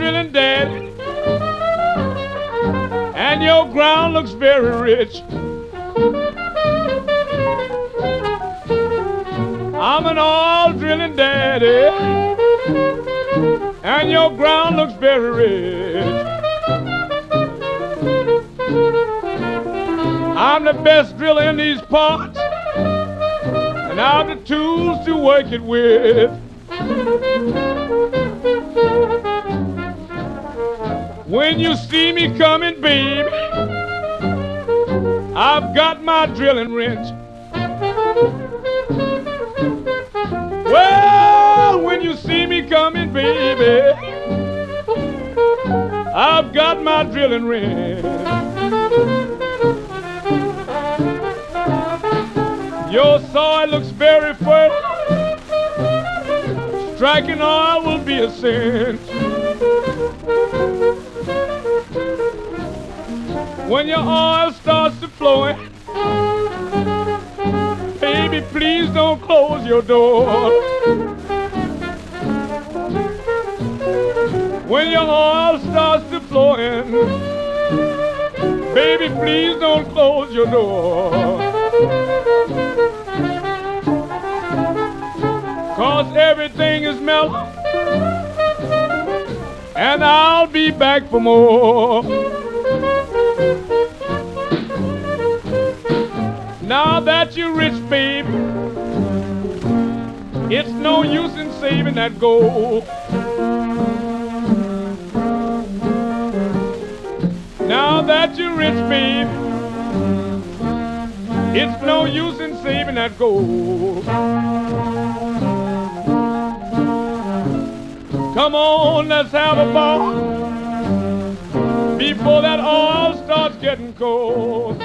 drilling, daddy, and your ground looks very rich. I'm an all drilling daddy, eh? and your ground looks very rich. I'm the best driller in these parts, and I've the tools to work it with. When you see me coming, baby, I've got my drilling wrench. Well, when you see me coming, baby, I've got my drilling wrench. Your soil looks very fertile. Striking oil will be a sin. When your oil starts to flowing, baby, please don't close your door. When your oil starts to flowing, baby, please don't close your door. Cause everything is mellow. And I'll be back for more. Now that you're rich, baby, it's no use in saving that gold. Now that you're rich, baby, it's no use in saving that gold. Come on, let's have a ball before that oil starts getting cold.